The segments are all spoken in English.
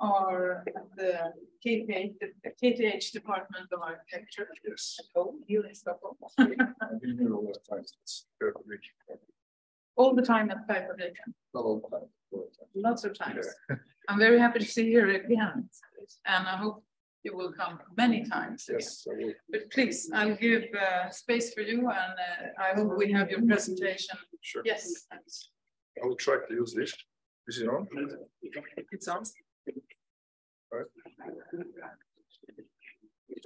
are at the KTH, the KTH Department of Architecture. Yes. at home, here in Stockholm. I've been here all the time. It's. All the time at Färgfabriken, Not all the time. all the time. lots of times. I'm very happy to see you again, and I hope you will come many times. Yes, I. But please, I'll give uh, space for you, and uh, I hope we have your presentation. Sure. Yes. I will try to use this. Is it on? it's on. Right.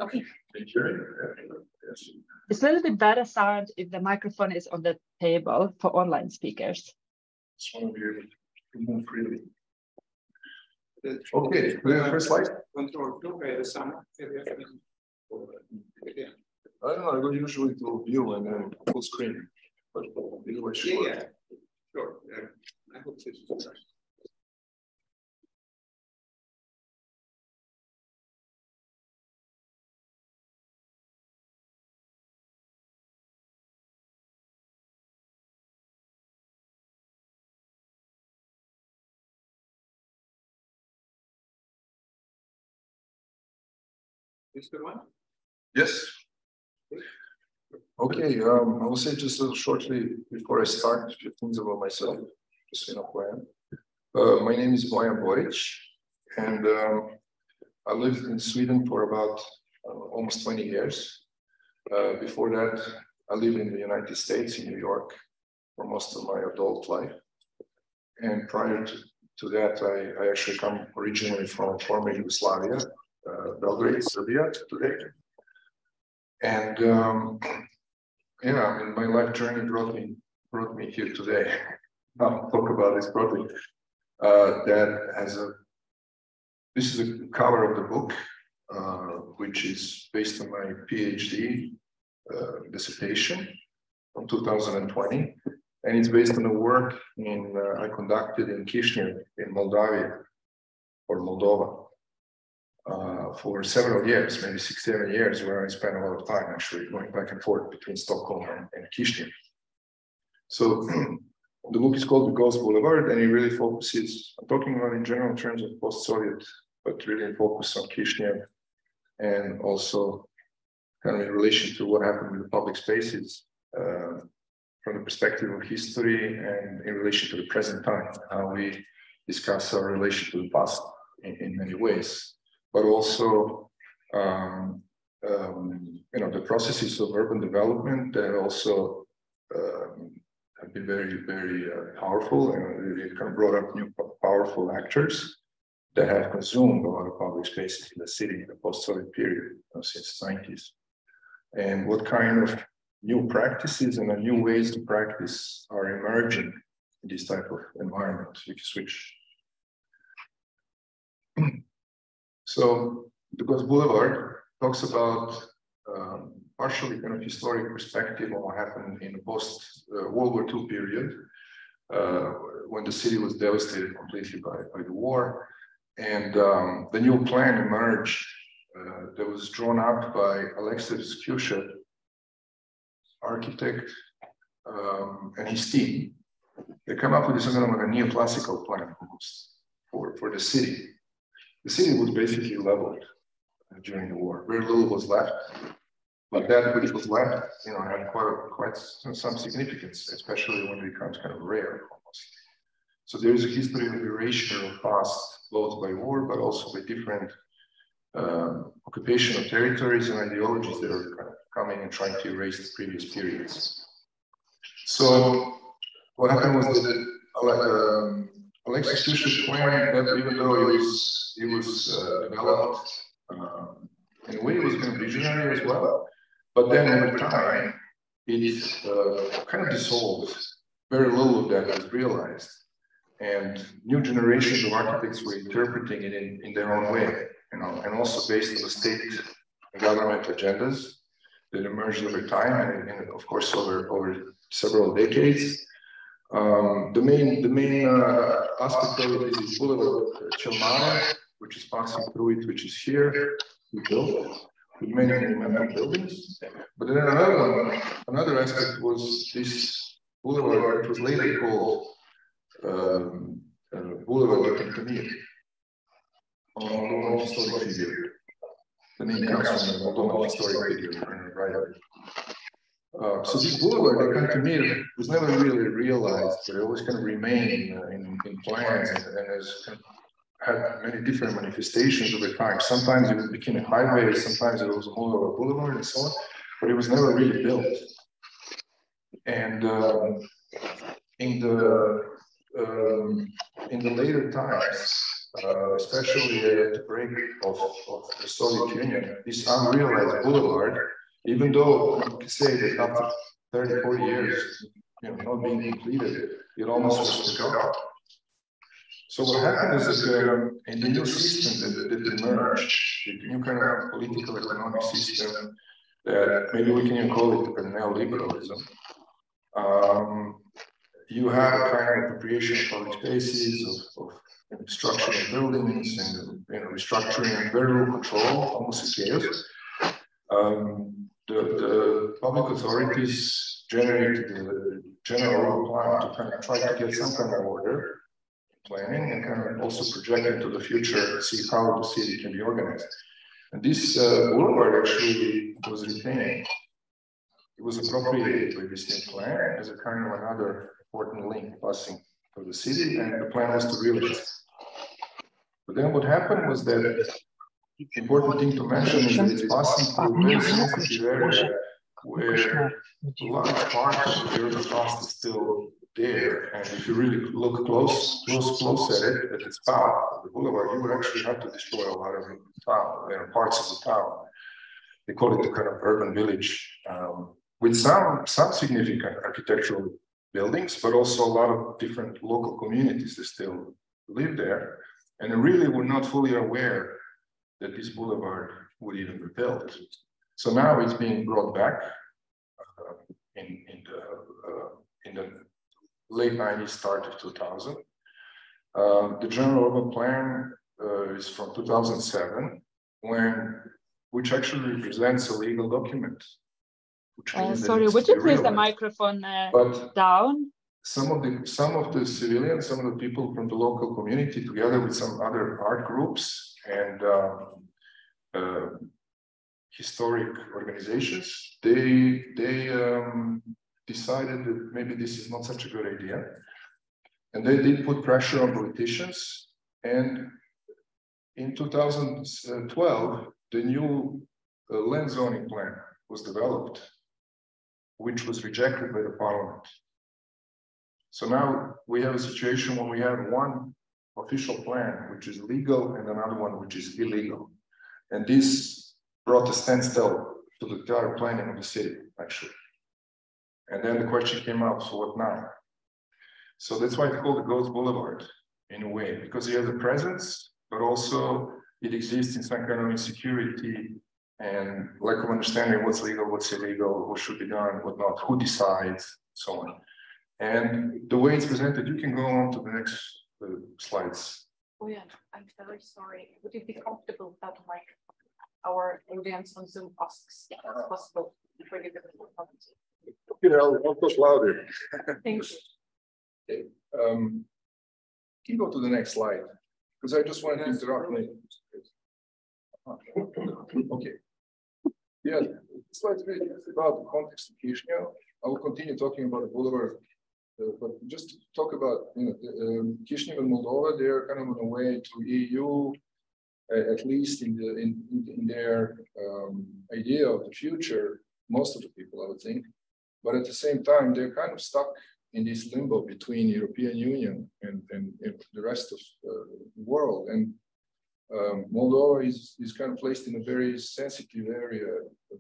Okay. Can you hear it? Yes. It's a little bit better sound if the microphone is on the table for online speakers. Just want to be able to move freely. Okay, we have first slide. Control two är detsamma. I don't know, I go usually to view and then full screen. But either way, Yeah, sure. yeah, sure. yeah. I hope this is. Is the one? Yes. Okay, um, I will say just a little shortly before I start, a few things about myself, just so you know who I am. Uh, my name is Bojan Boric, and um, I lived in Sweden for about uh, almost 20 years. Uh, before that, I lived in the United States, in New York, for most of my adult life. And prior to, to that, I, I actually come originally from former Yugoslavia, Belgrade, Serbia today. And um, yeah, I mean, my life journey brought me brought me here today. I'll talk about this project uh, that has a. This is a cover of the book, uh, which is based on my PhD uh, dissertation from 2020, and it's based on a work in uh, I conducted in Kishinev in Moldavia or Moldova for several years, maybe six, seven years, where I spent a lot of time actually going back and forth between Stockholm and, and Kishinev. So the book is called The Ghost Boulevard, and it really focuses, I'm talking about in general terms of post-Soviet, but really focus on Kishinev and also kind of in relation to what happened with the public spaces uh, from the perspective of history and in relation to the present time, how we discuss our relation to the past in, in many ways but also um, um, you know the processes of urban development that also um, have been very very uh, powerful and it kind of brought up new powerful actors that have consumed a lot of public spaces in the city in the post-Soviet period you know, since the 90s and what kind of new practices and new ways to practice are emerging in this type of environment if you So because Boulevard talks about um, partially kind of historic perspective on what happened in the post uh, World War II period uh, when the city was devastated completely by, by the war. And um, the new plan emerged uh, that was drawn up by Alexis Shchusev, architect, um, and his team. They come up with this kind of like a neoclassical plan almost for, for the city the city was basically leveled during the war. Very little was left, but that which was left, you know, had quite quite some, some significance, especially when it becomes kind of rare almost. So there is a history of erasure of past, both by war, but also by different um, occupation of territories and ideologies that are kind of coming and trying to erase the previous periods. So what happened was that um, Alexis Shchusev plan that even though it was it was uh, developed um, in a way it was kind of visionary as well, but then over time it uh, kind of dissolved. Very little of that was realized, and new generations of architects were interpreting it in, in their own way, you know, and also based on the state government agendas that emerged over time, and, and of course over over several decades. Um, the main the main uh, aspect of it is boulevard Chelmare, which is passing through it, which is here, we built with many many buildings. But then another one, another aspect was this boulevard, which was later called um, uh, Boulevard de Cantemir. on Moldovan historic figure. The name comes from the Moldovan historic figure, right? Uh, so this boulevard, of me, was never really realized, but it always kind of remained uh, in, in plans and, and has kind of had many different manifestations over time. Sometimes it became a highway, sometimes it was a Moldova boulevard and so on, but it was never really built. And um, in the um, in the later times, uh, especially at the break of, of the Soviet Union, this unrealized boulevard even though you could say that after 34 years, you know, not being completed, it almost was forgotten. So what happened is that in the new system that, that emerged, the new kind of political economic system that maybe we can call it neoliberalism, um, you have a kind of appropriation of public spaces, of, of buildings and you know, restructuring, very little control, almost a chaos. Um, the, the public authorities generate the general plan to kind of try to get some kind of order planning and kind of also project into the future, see how the city can be organized. And this uh, boulevard actually was retained. It was appropriated by this new plan as a kind of another important link passing through the city, and the plan was to realize. But then what happened was that important thing to mention is that it's passing through a very sensitive area where a large part of the urban past is still there. And if you really look close, close, close at it, at its path, the boulevard, you would actually have to destroy a lot of the town, you know, parts of the town. They call it the kind of urban village, um, with some some significant architectural buildings, but also a lot of different local communities that still live there. And really were not fully aware that this boulevard would even be built. So now it's being brought back uh, in, in, the, uh, in the late 90s, start of 2000. Um, the general urban plan uh, is from 2007, when which actually represents a legal document. Uh, sorry, would you please the microphone uh, down? Some of the some of the civilians, some of the people from the local community, together with some other art groups, and um, uh, historic organizations, they they um, decided that maybe this is not such a good idea, and they did put pressure on politicians. And in 2012, the new uh, land zoning plan was developed, which was rejected by the parliament. So now we have a situation when we have one official plan, which is legal, and another one which is illegal. And this brought a standstill to the entire planning of the city, actually. And then the question came up, so what now? So that's why it's called the Ghost Boulevard in a way, because it has a presence, but also it exists in some kind of insecurity and lack of understanding what's legal, what's illegal, what should be done, what not, who decides, so on. And the way it's presented, you can go on to the next the slides. Oh yeah, I'm very sorry. Would it be comfortable that like our audience on Zoom asks if it's possible for you to You know, I'll push louder. Thank you. Okay. Um, can you go to the next slide? Because I just wanted to interrupt me. Okay. Yeah, this slide is about the context of Kishinev. I will continue talking about the boulevard but just to talk about you know, um, Kishinev and Moldova, they're kind of on the way to EU, uh, at least in the in, in their um, idea of the future. Most of the people, I would think, but at the same time, they're kind of stuck in this limbo between European Union and, and, and the rest of uh, the world. And um, Moldova is, is kind of placed in a very sensitive area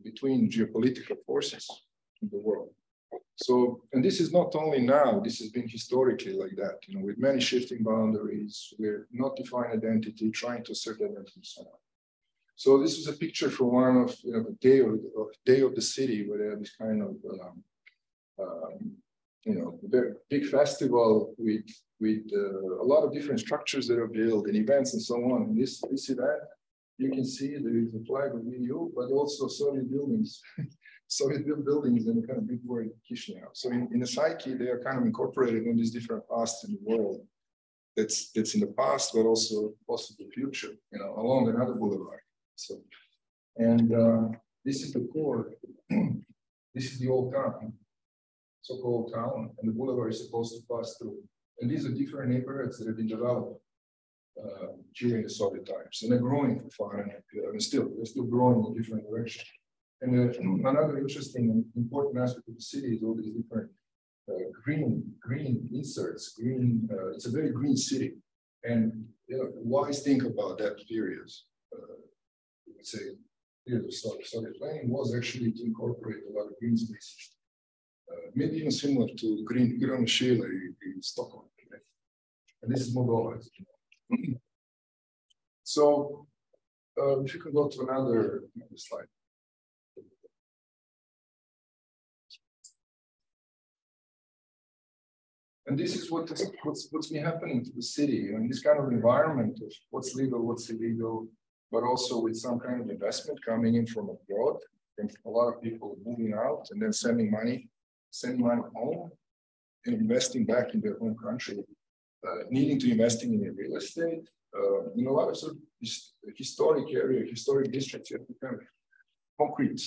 between geopolitical forces in the world. So, and this is not only now, this has been historically like that, you know, with many shifting boundaries, we're not defined identity, trying to assert identity and so on. So this is a picture from one of you know, the day of, of day of the city where they have this kind of um, um, you know very big festival with with uh, a lot of different structures that are built and events and so on. And this this event, you can see there is a flag of EU, but also Soviet buildings Soviet built buildings and kind of big word Kishinev. So in, in the psyche, they are kind of incorporated in these different pasts in the world. that's that's in the past, but also possible future, you know, along another boulevard. So, and uh, this is the core. this is the old town, so-called town, and the boulevard is supposed to pass through. And these are different neighborhoods that have been developed uh, during the Soviet times, and they're growing for fun, and still they're still growing in different directions. And uh, another interesting and important aspect of the city is all these different uh, green green inserts. Green, uh, it's a very green city, and you know, wise think about that period. Uh, let's say period of Soviet, Soviet planning was actually to incorporate a lot of green spaces. Uh, maybe even similar to green gröna kilar in Stockholm. And this is Moldova. so uh, if you can go to another slide. And this is what is, what's, what's been happening to the city in this kind of environment of what's legal, what's illegal, but also with some kind of investment coming in from abroad, and a lot of people moving out and then sending money, sending money home and investing back in their home country, uh, needing to investing in real estate. Uh, in a lot of, sort of historic area, historic districts, you have kind of concrete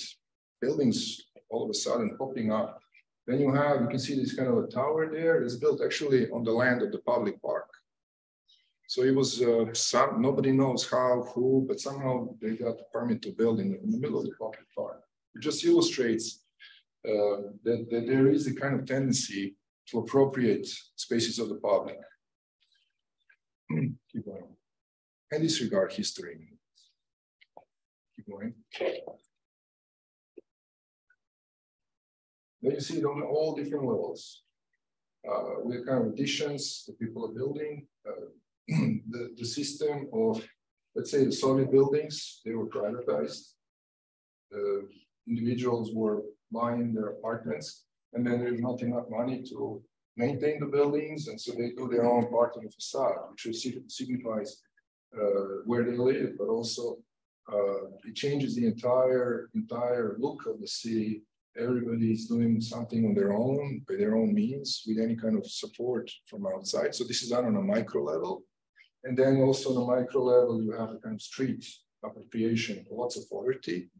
buildings all of a sudden popping up then you have, you can see this kind of a tower there. It's built actually on the land of the public park. So it was uh, some, nobody knows how, who, but somehow they got the permit to build in, in the middle of the public park. It just illustrates uh, that, that there is a kind of tendency to appropriate spaces of the public. Keep going. And disregard history. Keep going. Then you see it on all different levels. Uh, with kind of additions that people are building, uh, the, the system of, let's say the Soviet buildings, they were privatized. The individuals were buying their apartments and then there's not enough money to maintain the buildings. And so they do their own part of the facade, which signifies uh, where they live, but also uh, it changes the entire entire look of the city everybody is doing something on their own, by their own means, with any kind of support from outside. So this is done on a micro level. And then also on a micro level, you have a kind of street appropriation, lots of poverty,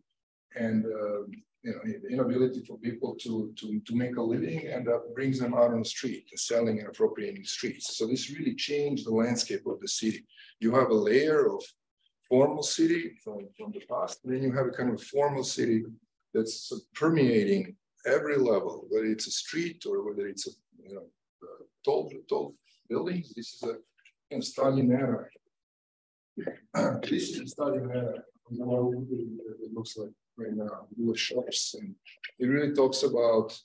and uh, you know, the inability for people to, to, to make a living, and that brings them out on the street and selling and appropriating streets. So this really changed the landscape of the city. You have a layer of formal city from, from the past, and then you have a kind of formal city that's permeating every level, whether it's a street or whether it's a you know tall tall buildings. This is a in Stalin era. this is Stalin era. It looks like right now with shops, and it really talks about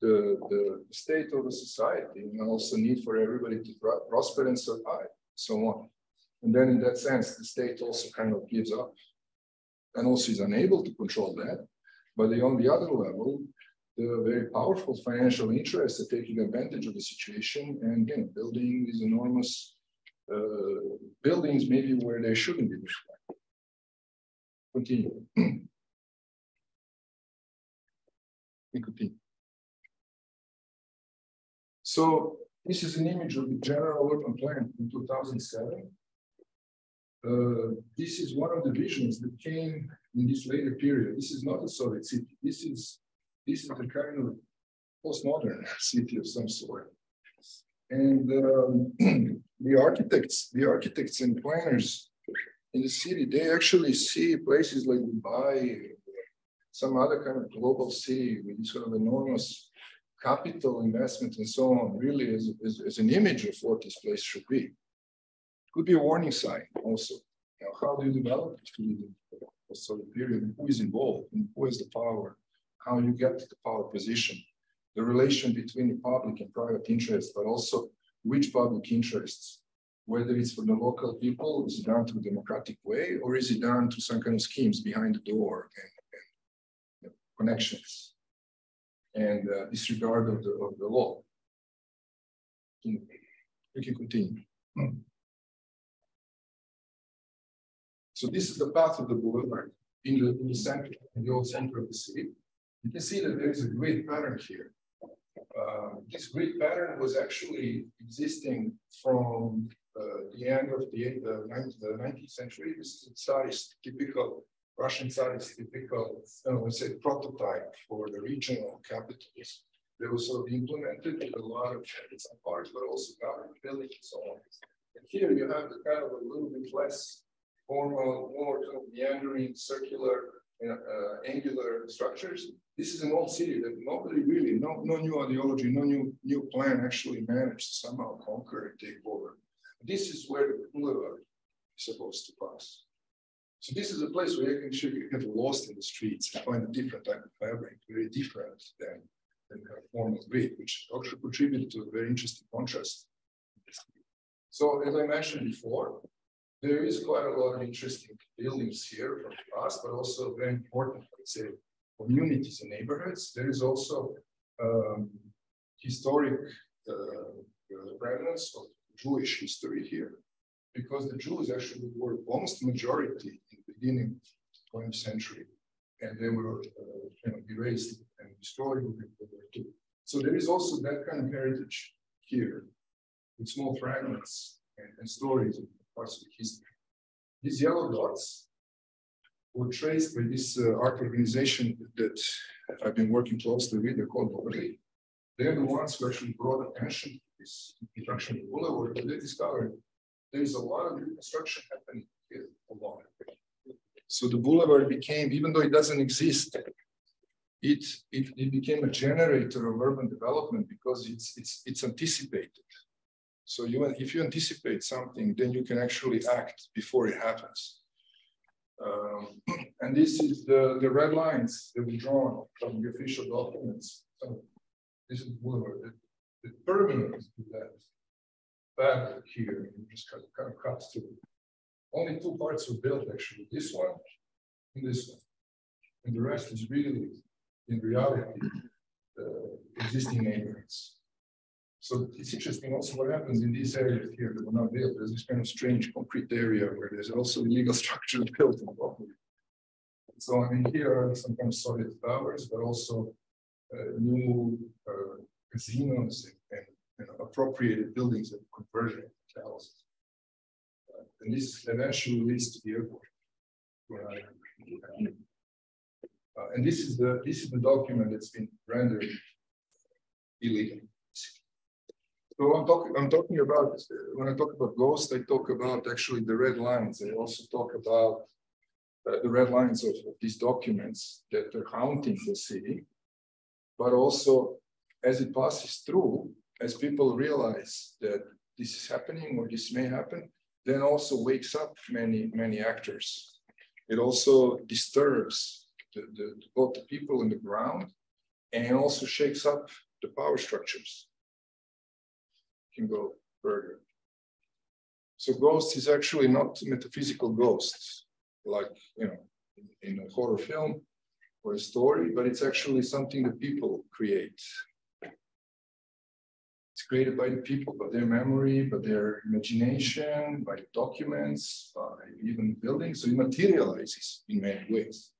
the the state of the society and also need for everybody to prosper and survive, so on. And then in that sense, the state also kind of gives up and also is unable to control that. But on the other level, the very powerful financial interests are taking advantage of the situation and again, building these enormous uh, buildings maybe where they shouldn't be. Continue. we continue. So this is an image of the general urban plan in 2007. Uh, this is one of the visions that came in this later period. This is not a Soviet city. This is this is a kind of postmodern city of some sort. And um, the architects, the architects and planners in the city, they actually see places like Dubai, some other kind of global city with sort of enormous capital investment and so on, really as, as, as an image of what this place should be. Could be a warning sign also. Know, how do you develop it? So the period, who is involved and who has the power, how you get to the power position, the relation between the public and private interests, but also which public interests, whether it's for the local people, is it done through a democratic way, or is it done through some kind of schemes behind the door and, and you connections and uh, disregard of the, of the law. We can continue. So this is the path of the boulevard in the, in the center, in the old center of the city. You can see that there is a grid pattern here. Uh, this grid pattern was actually existing from uh, the end of the, the, 19th, the 19th century. This is Tsarist typical, Russian Tsarist typical, uh, let's say, prototype for the regional capitals. They were sort of implemented in a lot of parts, but also government buildings and so on. And here you have the kind of a little bit less formal, more kind of meandering, circular, uh, angular structures. This is an old city that nobody really, no, no new ideology, no new new plan actually managed to somehow conquer and take over. This is where the boulevard is supposed to pass. So this is a place where you can actually get lost in the streets and find a different type of fabric, very different than, than kind of formal grid, which actually contributed to a very interesting contrast. So as I mentioned before, there is quite a lot of interesting buildings here from the past, but also very important, let's say, communities and neighborhoods. There is also um, historic uh, remnants of Jewish history here, because the Jews actually were almost majority in the beginning of the 20th century, and they were uh, erased and destroyed. So there is also that kind of heritage here, with small fragments and, and stories parts of history. These yellow dots were traced by this uh, art organization that I've been working closely with, they're called Oberliht. They're the ones who actually brought attention to this construction of boulevard. They discovered there's a lot of reconstruction construction happening here along. So the boulevard became, even though it doesn't exist, it, it, it became a generator of urban development because it's, it's, it's anticipated. So you, if you anticipate something, then you can actually act before it happens. Um, and this is the, the red lines that we drawn from the official documents. So this is. It, it permeates that fabric here just kind of, kind of cuts through. Only two parts were built actually, this one and this one. And the rest is really, in reality, uh, existing neighborhoods. So it's interesting also what happens in these areas here that were not built. There's this kind of strange concrete area where there's also illegal structures built on top of it. So I mean, here are some kind of solid towers, but also uh, new uh, casinos and, and, appropriated buildings that conversion houses. Uh, and this eventually leads to the airport. Uh, and this is the this is the document that's been rendered illegal. So I'm talking, I'm talking about, when I talk about ghosts, I talk about actually the red lines. I also talk about uh, the red lines of, of, these documents that are haunting the city, but also as it passes through, as people realize that this is happening or this may happen, then also wakes up many, many actors. It also disturbs the, the, both the people in the ground and also shakes up the power structures can go further. So ghost is actually not metaphysical ghosts, like you know, in, in a horror film or a story, but it's actually something that people create. It's created by the people, by their memory, by their imagination, by documents, by even buildings. So it materializes in many ways.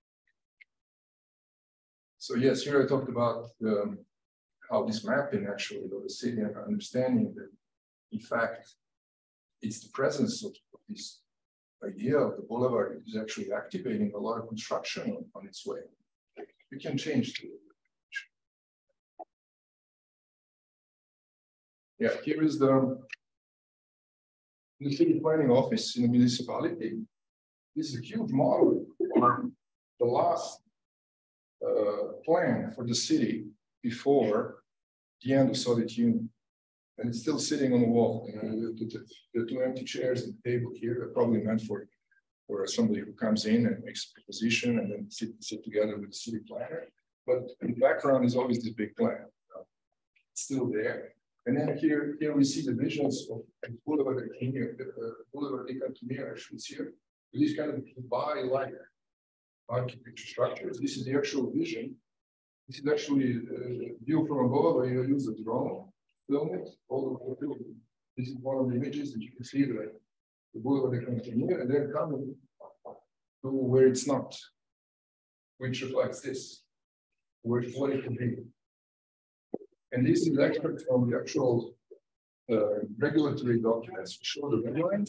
So yes, here I talked about how this mapping actually of the city and understanding that in fact it's the presence of, of this idea of the boulevard is actually activating a lot of construction on, on its way. We can change the Yeah, here is the, the city planning office in the municipality. This is a huge model the last uh, plan for the city before the end of Soviet Union. And it's still sitting on the wall. You know, the, the, the two empty chairs and the table here are probably meant for, for somebody who comes in and makes a proposition and then sit, sit together with the city planner. But in the background is always this big plan. It's still there. And then here, here we see the visions of Boulevard here, uh, Boulevard actually is here. These kind of Dubai-like architecture structures. This is the actual vision this is actually a view from above where you use a drone, film it all over the building. This is one of the images that you can see the, the boulevard they continue and then coming to where it's not, which reflects this, where what it could be. And this is actually from the actual uh, regulatory documents, We show the red line.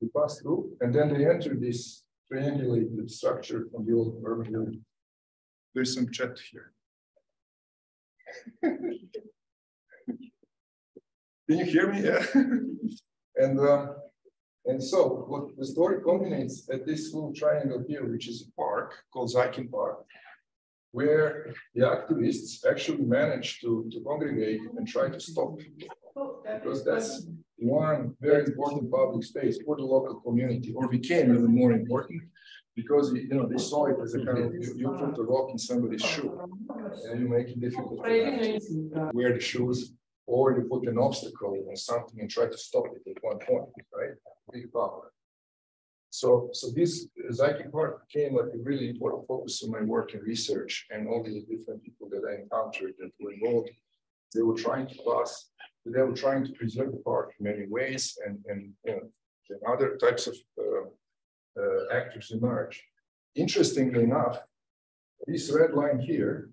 We pass through, and then they enter this triangulated structure from the old urban. There's some chat here. Can you hear me? Yeah. and um, and so what the story culminates at this little triangle here, which is a park called Zaikin Park, where the activists actually managed to, to congregate and try to stop because that's one very important public space for the local community, or became even more important because you know they saw it as a kind of you, you put a rock in somebody's shoe and you make it difficult to wear the shoes, or you put an obstacle on something and try to stop it at one point, right? Big power. So, so this Zaikin part became like a really important focus of my work and research and all the different people that I encountered that were involved. They were trying to pass, they were trying to preserve the park in many ways and, and you know, and other types of uh, uh, actors emerge. Interestingly enough, this red line here,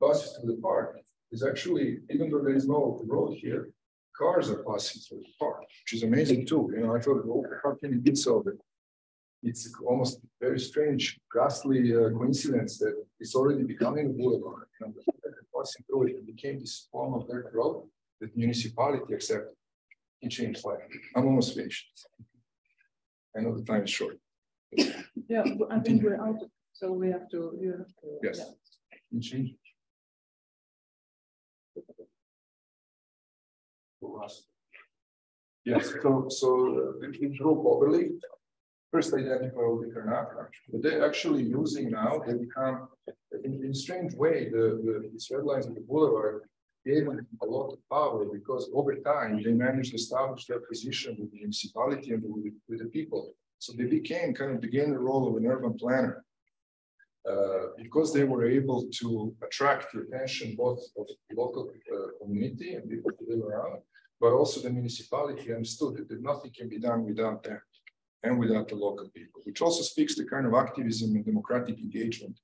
passes through the park, is actually, even though there is no road here, cars are passing through the park, which is amazing too. You know, I thought, oh, how can it be so that it's almost very strange, ghastly uh, coincidence that it's already becoming a boulevard. You know, passing through it, it became this form of dirt road that municipality accepted. It changed life. I'm almost finished. I know the time is short. Yeah, I think we're out, so we have to, you have to. Yes. It changed. Yes, so, so uh, we drew properly first identify all the Karnataka, but they're actually using now, they become, in, in a strange way, the, the these red lines of the boulevard gave them a lot of power because over time they managed to establish their position with the municipality and with, with the people. So they became kind of began the role of an urban planner. Uh, because they were able to attract the attention both of the local uh, community and people live around, but also the municipality understood that nothing can be done without them and without the local people, which also speaks to kind of activism and democratic engagement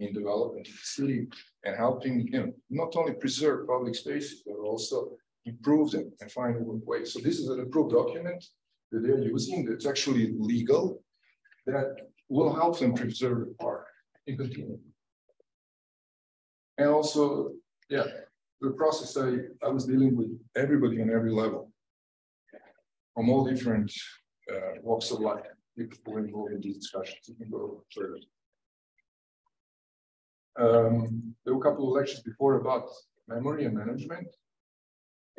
in development of the city and helping, you know, not only preserve public spaces, but also improve them and find a way. So this is an approved document that they're using that's actually legal that will help them preserve the park and continue. And also, yeah, the process I, I was dealing with everybody on every level from all different uh, walks of life. People involved in these discussions. You can go further. Um, there were a couple of lectures before about memory and management.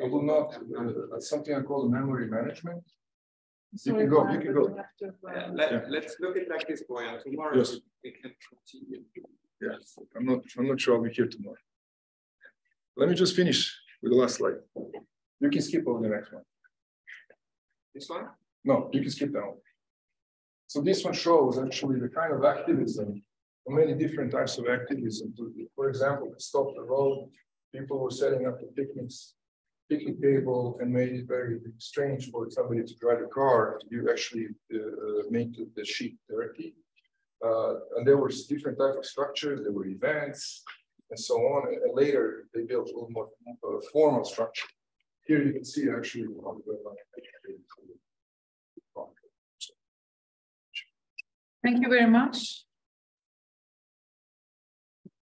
I will not, uh, something I call memory management. You can go, you can go. Yeah, let, Yeah. let's look at like this, Bojan. Tomorrow Yes. we can continue. Yes, I'm not, I'm not sure I'll be here tomorrow. Let me just finish with the last slide. You can skip over the next one. This one? No, you can skip that one. So this one shows actually the kind of activism, many different types of activism. For example, to stop the road, people were setting up the picnics, picnic table and made it very strange for somebody to drive a car. You actually uh, make the, sheet dirty. Uh, and there was different type of structures, there were events and so on. And later they built a little more uh, formal structure. Here you can see actually Thank you very much.